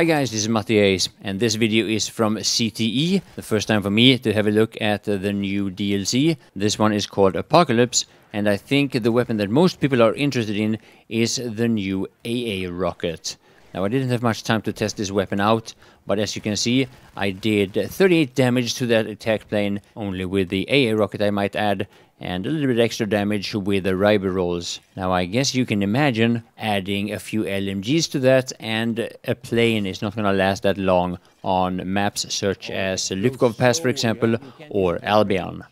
Hi guys, this is Matthias, and this video is from CTE, the first time for me to have a look at uh, the new DLC. This one is called Apocalypse, and I think the weapon that most people are interested in is the new AA rocket. Now I didn't have much time to test this weapon out, but as you can see, I did 38 damage to that attack plane, only with the AA rocket I might add, and a little bit extra damage with the Ribeyrolles. Now I guess you can imagine adding a few LMGs to that and a plane is not gonna last that long on maps such as Łupków Pass for example or Albion.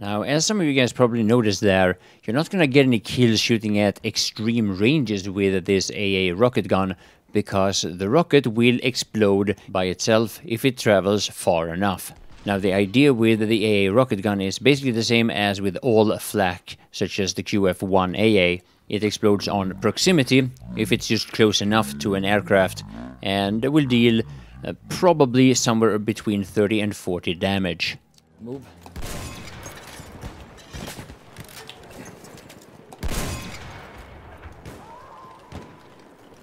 Now, as some of you guys probably noticed there, you're not gonna get any kills shooting at extreme ranges with this AA rocket gun, because the rocket will explode by itself if it travels far enough. Now the idea with the AA rocket gun is basically the same as with all flak, such as the QF-1AA. It explodes on proximity if it's just close enough to an aircraft and will deal uh, probably somewhere between 30 and 40 damage. Move.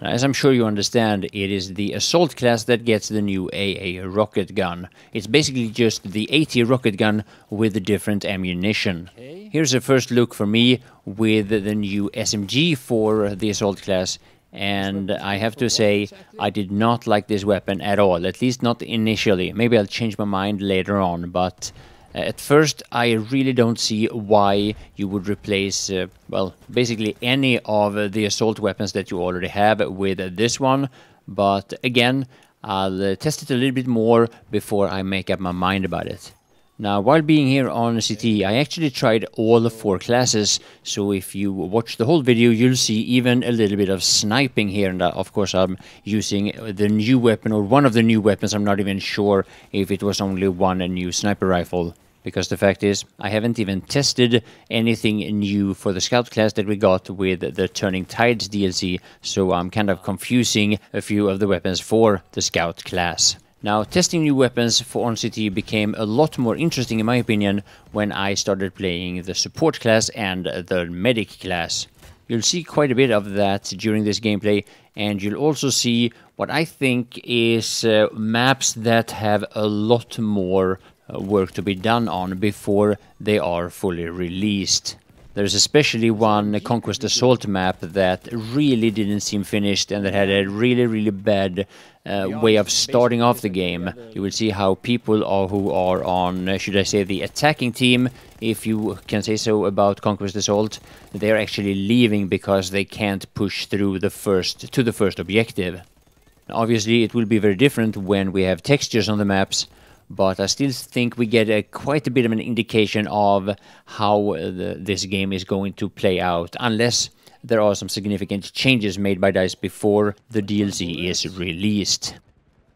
As I'm sure you understand, it is the assault class that gets the new AA rocket gun. It's basically just the AT rocket gun with a different ammunition. Here's a first look for me with the new SMG for the assault class. And I have to say, I did not like this weapon at all, at least not initially. Maybe I'll change my mind later on, but uh, at first, I really don't see why you would replace, uh, well, basically any of the assault weapons that you already have with this one. But again, I'll uh, test it a little bit more before I make up my mind about it. Now, while being here on CT, I actually tried all the four classes, so if you watch the whole video, you'll see even a little bit of sniping here, and uh, of course I'm using the new weapon, or one of the new weapons, I'm not even sure if it was only one new sniper rifle because the fact is I haven't even tested anything new for the scout class that we got with the Turning Tides DLC, so I'm kind of confusing a few of the weapons for the scout class. Now, testing new weapons for OnCT became a lot more interesting in my opinion when I started playing the support class and the medic class. You'll see quite a bit of that during this gameplay, and you'll also see what I think is uh, maps that have a lot more work to be done on before they are fully released. There's especially one Conquest Assault map that really didn't seem finished and that had a really, really bad uh, way of starting off the game. You will see how people are who are on, uh, should I say, the attacking team, if you can say so about Conquest Assault, they're actually leaving because they can't push through the first to the first objective. Obviously, it will be very different when we have textures on the maps, but I still think we get a, quite a bit of an indication of how uh, the, this game is going to play out, unless there are some significant changes made by DICE before the DLC is released.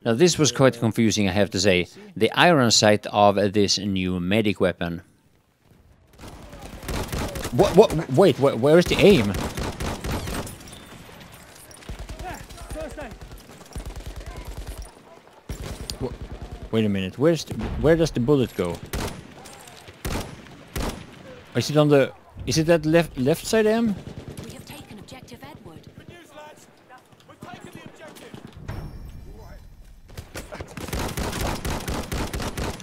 Now this was quite confusing, I have to say. The iron sight of this new medic weapon. What? What? Wait, wh where is the aim? Wait a minute. Where's the, where does the bullet go? Is it on the? Is it that left left side M? We have taken objective Edward. Good news, lads. We've taken the objective.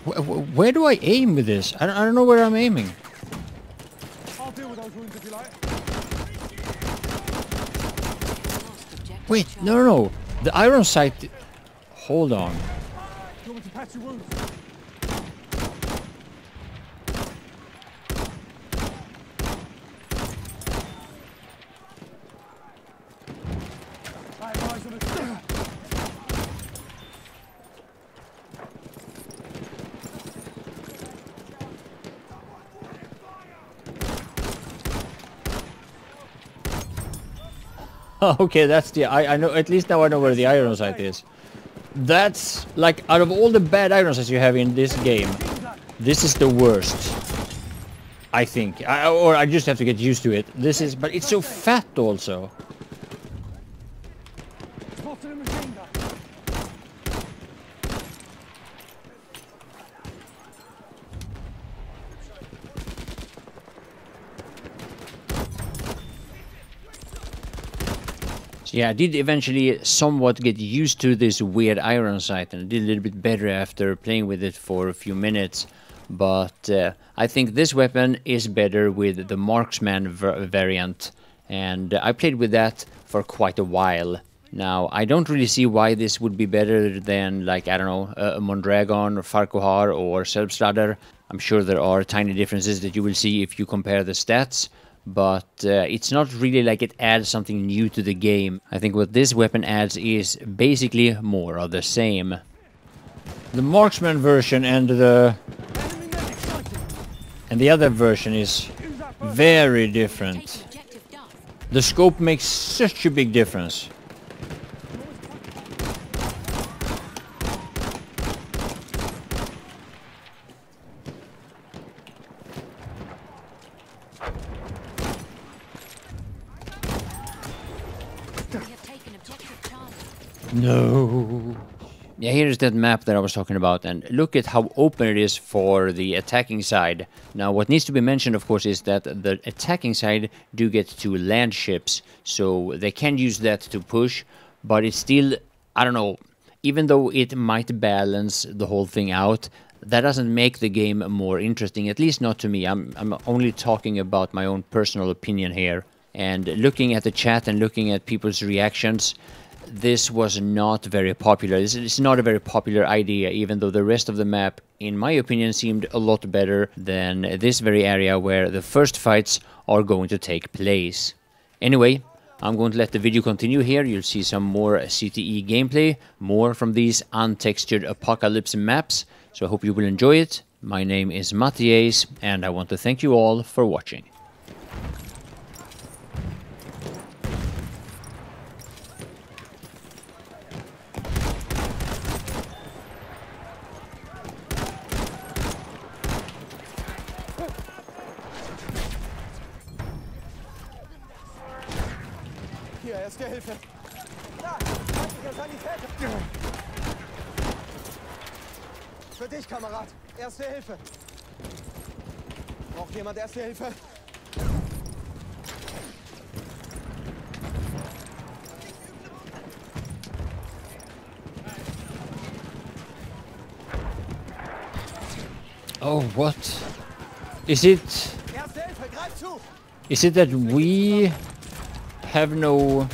Where, where, do I aim with this? I don't, I don't know where I'm aiming. I'll deal with those wounds if you like. Wait, no, no, no. The iron sight. Hold on patch your wounds. okay, that's the I I know at least now I know where the iron sight is. That's like out of all the bad that you have in this game, this is the worst. I think, I, or I just have to get used to it. This is, but it's so fat also. Yeah, I did eventually somewhat get used to this weird iron sight and I did a little bit better after playing with it for a few minutes. But uh, I think this weapon is better with the marksman variant and I played with that for quite a while. Now, I don't really see why this would be better than, like, I don't know, a Mondragon or Farquhar or Selbstlader. I'm sure there are tiny differences that you will see if you compare the stats, but uh, it's not really like it adds something new to the game. I think what this weapon adds is basically more of the same. The marksman version and the and the other version is very different. The scope makes such a big difference. No. Yeah, here's that map that I was talking about, and look at how open it is for the attacking side. Now, what needs to be mentioned, of course, is that the attacking side do get to land ships, so they can use that to push, but it's still, I don't know, even though it might balance the whole thing out, that doesn't make the game more interesting, at least not to me. I'm, I'm only talking about my own personal opinion here. And looking at the chat and looking at people's reactions, this was not very popular. This is not a very popular idea, even though the rest of the map, in my opinion, seemed a lot better than this very area where the first fights are going to take place. Anyway, I'm going to let the video continue here. You'll see some more CTE gameplay, more from these untextured apocalypse maps, so I hope you will enjoy it. My name is Mattias, and I want to thank you all for watching. Erste Hilfe. Da, feindlicher Sanitäter. Für dich, Kamerad. Erste Hilfe. Braucht jemand Erste Hilfe? Oh, what? Is it... Is it that we have no.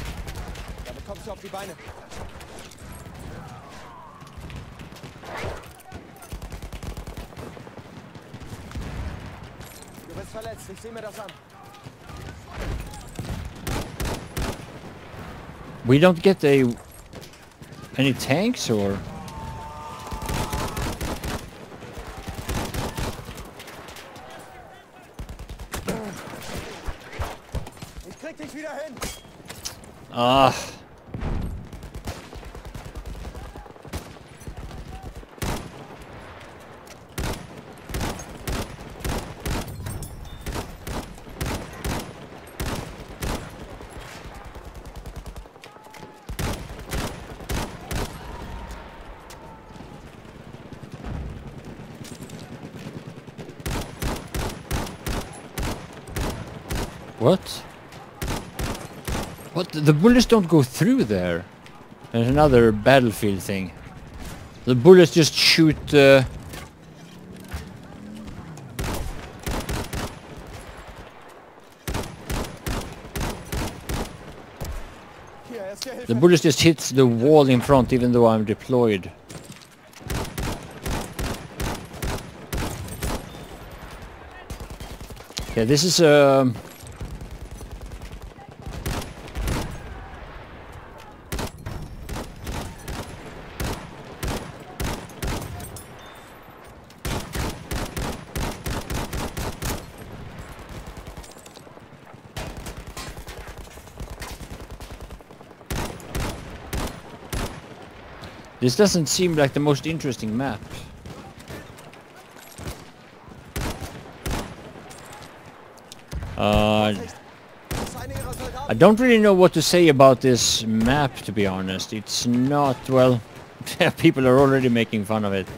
We don't get a any tanks or Ich krieg dich wieder hin. Ah. What? What? The bullets don't go through there. There's another battlefield thing. The bullets just shoot... Uh, the bullets just hits the wall in front even though I'm deployed. Yeah, this is a... Um, This doesn't seem like the most interesting map. Uh, I don't really know what to say about this map, to be honest. It's not, well, people are already making fun of it.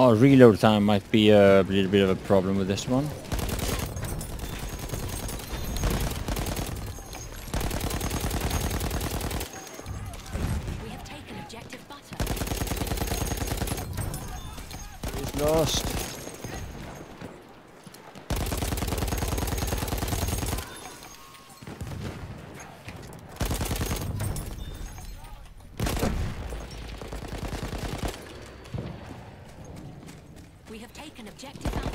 Oh, reload time might be a little bit of a problem with this one. We have taken objective butter. It's lost. We have taken objective apples.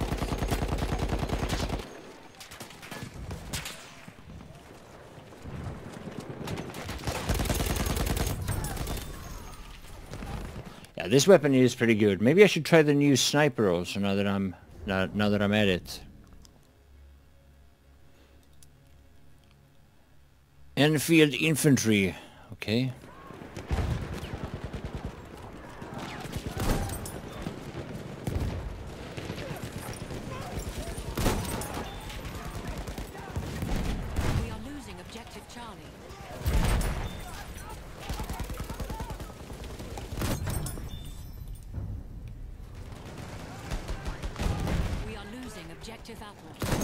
Yeah, this weapon is pretty good. Maybe I should try the new sniper also now that I'm now, now that I'm at it. Enfield infantry. Okay. We are losing objective Charlie. We are losing objective apples.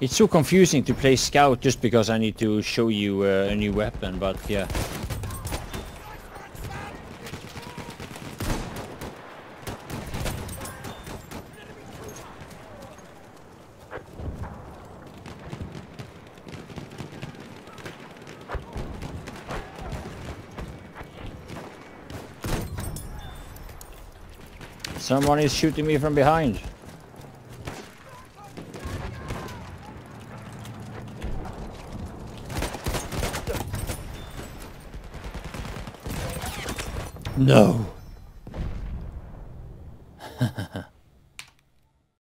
It's so confusing to play scout just because I need to show you uh, a new weapon, but yeah. Someone is shooting me from behind. No.